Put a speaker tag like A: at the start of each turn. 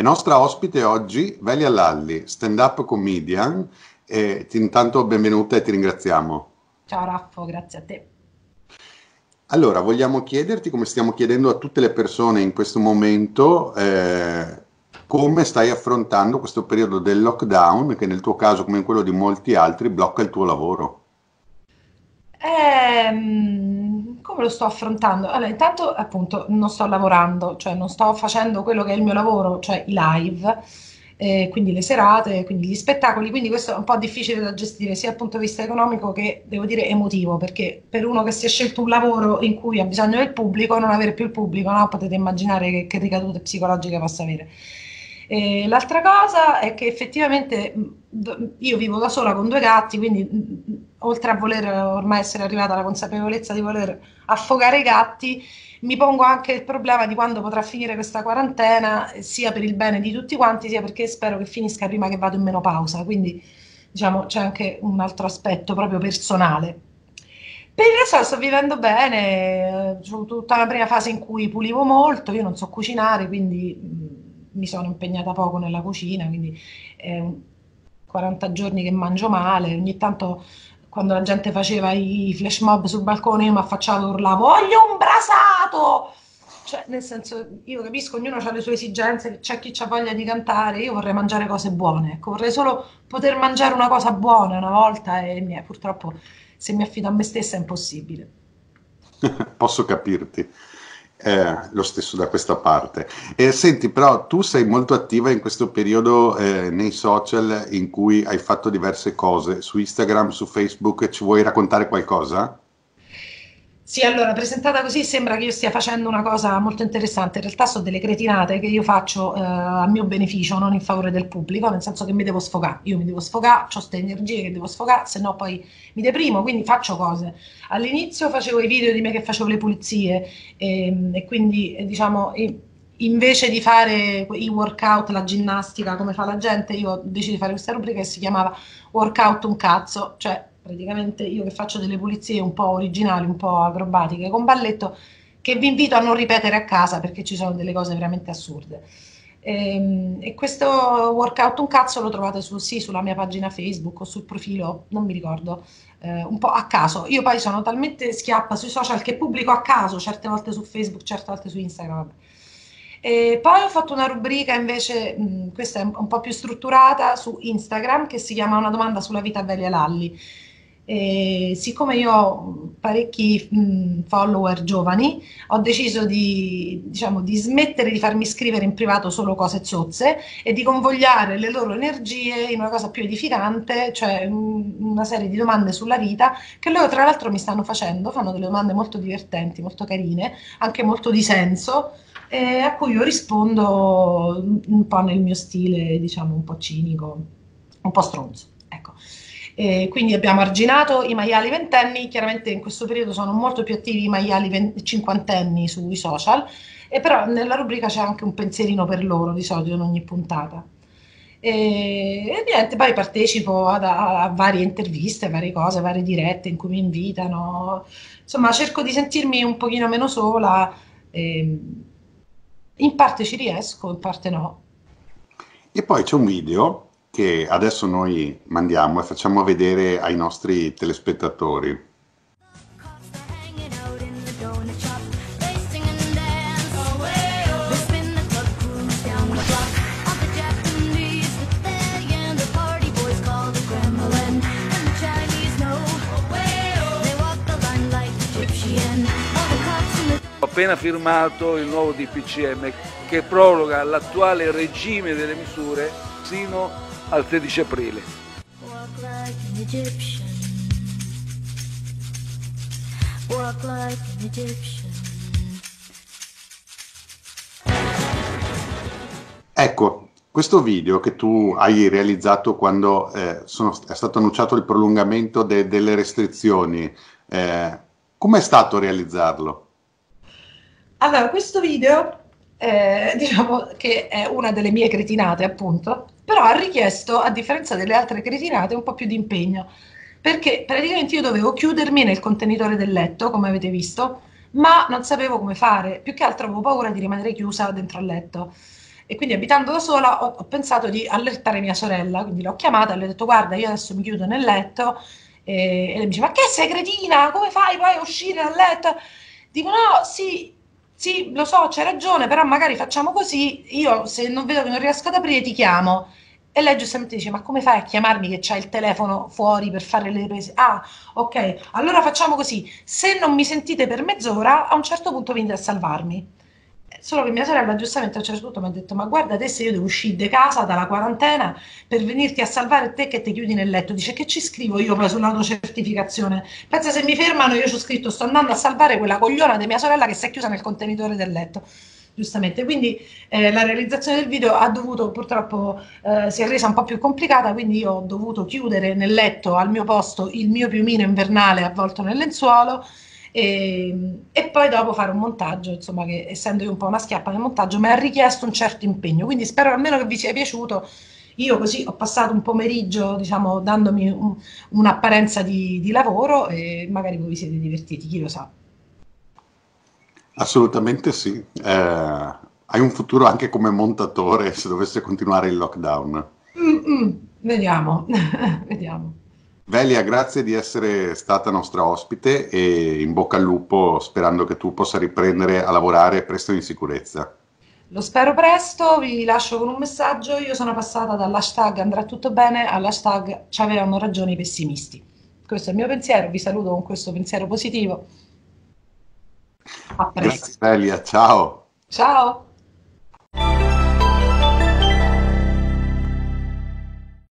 A: E nostra ospite oggi, Velia Lalli, stand-up comedian. E intanto benvenuta e ti ringraziamo.
B: Ciao Raffo, grazie a te.
A: Allora, vogliamo chiederti, come stiamo chiedendo a tutte le persone in questo momento, eh, come stai affrontando questo periodo del lockdown che nel tuo caso, come in quello di molti altri, blocca il tuo lavoro?
B: Ehm, come lo sto affrontando? Allora, intanto appunto non sto lavorando, cioè non sto facendo quello che è il mio lavoro, cioè i live eh, quindi le serate, quindi gli spettacoli, quindi questo è un po' difficile da gestire sia dal punto di vista economico che devo dire emotivo, perché per uno che si è scelto un lavoro in cui ha bisogno del pubblico, non avere più il pubblico, no? potete immaginare che, che ricadute psicologiche possa avere. E l'altra cosa è che effettivamente io vivo da sola con due gatti, quindi oltre a voler ormai essere arrivata alla consapevolezza di voler affogare i gatti, mi pongo anche il problema di quando potrà finire questa quarantena, sia per il bene di tutti quanti, sia perché spero che finisca prima che vado in menopausa. Quindi, diciamo, c'è anche un altro aspetto proprio personale. Per il resto sto vivendo bene, ho tutta la prima fase in cui pulivo molto, io non so cucinare, quindi mh, mi sono impegnata poco nella cucina, quindi eh, 40 giorni che mangio male, ogni tanto quando la gente faceva i flash mob sul balcone io mi affacciavo e urlavo voglio un brasato! Cioè nel senso io capisco ognuno ha le sue esigenze c'è chi ha voglia di cantare io vorrei mangiare cose buone ecco vorrei solo poter mangiare una cosa buona una volta e purtroppo se mi affido a me stessa è impossibile.
A: Posso capirti eh, lo stesso da questa parte. E senti, però tu sei molto attiva in questo periodo eh, nei social in cui hai fatto diverse cose, su Instagram, su Facebook, ci vuoi raccontare qualcosa?
B: Sì, allora, presentata così sembra che io stia facendo una cosa molto interessante. In realtà sono delle cretinate che io faccio eh, a mio beneficio, non in favore del pubblico, nel senso che mi devo sfogare. Io mi devo sfogare, ho queste energie che devo sfogare, se no poi mi deprimo, quindi faccio cose. All'inizio facevo i video di me che facevo le pulizie e, ehm, e quindi, eh, diciamo, invece di fare i workout, la ginnastica come fa la gente, io ho deciso di fare questa rubrica che si chiamava Workout un cazzo, cioè praticamente io che faccio delle pulizie un po' originali, un po' acrobatiche con balletto, che vi invito a non ripetere a casa perché ci sono delle cose veramente assurde. E, ehm, e questo workout un cazzo lo trovate su, sì, sulla mia pagina Facebook o sul profilo, non mi ricordo, eh, un po' a caso. Io poi sono talmente schiappa sui social che pubblico a caso, certe volte su Facebook, certe volte su Instagram. E poi ho fatto una rubrica invece, mh, questa è un, po' più strutturata, su Instagram che si chiama Una domanda sulla vita a Velia Lalli e siccome io ho parecchi mh, follower giovani, ho deciso di, diciamo, di, smettere di farmi scrivere in privato solo cose zozze e di convogliare le loro energie in una cosa più edificante, cioè mh, una serie di domande sulla vita che loro tra l'altro mi stanno facendo, fanno delle domande molto divertenti, molto carine, anche molto di senso, eh, a cui io rispondo un po' nel mio stile, diciamo, un po' cinico, un po' stronzo. Ecco. Eh, quindi abbiamo arginato i maiali ventenni, chiaramente in questo periodo sono molto più attivi i maiali cinquantenni sui social, e però nella rubrica c'è anche un pensierino per loro di solito in ogni puntata. E, e niente, poi partecipo ad, a, a, varie interviste, varie cose, varie dirette in cui mi invitano, insomma cerco di sentirmi un pochino meno sola, e, in parte ci riesco, in parte no.
A: E poi c'è un video che adesso noi mandiamo e facciamo vedere ai nostri telespettatori.
C: Ho appena firmato il nuovo DPCM che proroga l'attuale regime delle misure sino al 13 aprile.
A: Ecco, questo video che tu hai realizzato quando eh, sono, è stato annunciato il prolungamento de, delle restrizioni, eh, come è stato realizzarlo?
B: Allora, questo video, eh, diciamo che è una delle mie cretinate, appunto, però ha richiesto, a differenza delle altre cretinate, un po' più di impegno, perché praticamente io dovevo chiudermi nel contenitore del letto, come avete visto, ma non sapevo come fare, più che altro avevo paura di rimanere chiusa dentro al letto. e quindi abitando da sola ho, ho, pensato di allertare mia sorella, quindi l'ho chiamata e le ho detto guarda io adesso mi chiudo nel letto e, e lei mi dice ma che sei cretina, come fai poi a uscire dal letto? Dico no, sì, sì, lo so, c'è ragione, però magari facciamo così, io se non vedo che non riesco ad aprire ti chiamo. E lei giustamente dice: Ma come fai a chiamarmi che c'hai il telefono fuori per fare le rese? Ah, ok, allora facciamo così: se non mi sentite per mezz'ora, a un certo punto venite a salvarmi. Solo che mia sorella giustamente a un certo punto mi ha detto: Ma guarda, adesso io devo uscire di casa dalla quarantena per venirti a salvare te che ti chiudi nel letto. Dice: Che ci scrivo io sull'autocertificazione? Pensa se mi fermano, io ci ho scritto: Sto andando a salvare quella cogliona di mia sorella che si è chiusa nel contenitore del letto giustamente. Quindi eh, la realizzazione del video ha dovuto, purtroppo, eh, si è resa un po' più complicata, quindi io ho dovuto chiudere nel letto al mio posto il mio piumino invernale avvolto nel lenzuolo. E, e, poi dopo fare un montaggio, insomma, che essendo io un po' una schiappa nel montaggio, mi ha richiesto un certo impegno. Quindi spero almeno che vi sia piaciuto. Io così ho passato un pomeriggio, diciamo, dandomi un, un'apparenza di, di lavoro e magari voi vi siete divertiti, chi lo sa.
A: Assolutamente sì. Eh, hai un futuro anche come montatore se dovesse continuare il lockdown.
B: Mm-mm, vediamo, vediamo.
A: Velia, grazie di essere stata nostra ospite e in bocca al lupo sperando che tu possa riprendere a lavorare presto in sicurezza.
B: Lo spero presto, vi lascio con un messaggio. Io sono passata dall'hashtag andrà tutto bene all'hashtag ci avevano ragione i pessimisti. Questo è il mio pensiero, vi saluto con questo pensiero positivo.
A: A presto. Grazie Elia, ciao.
B: Ciao.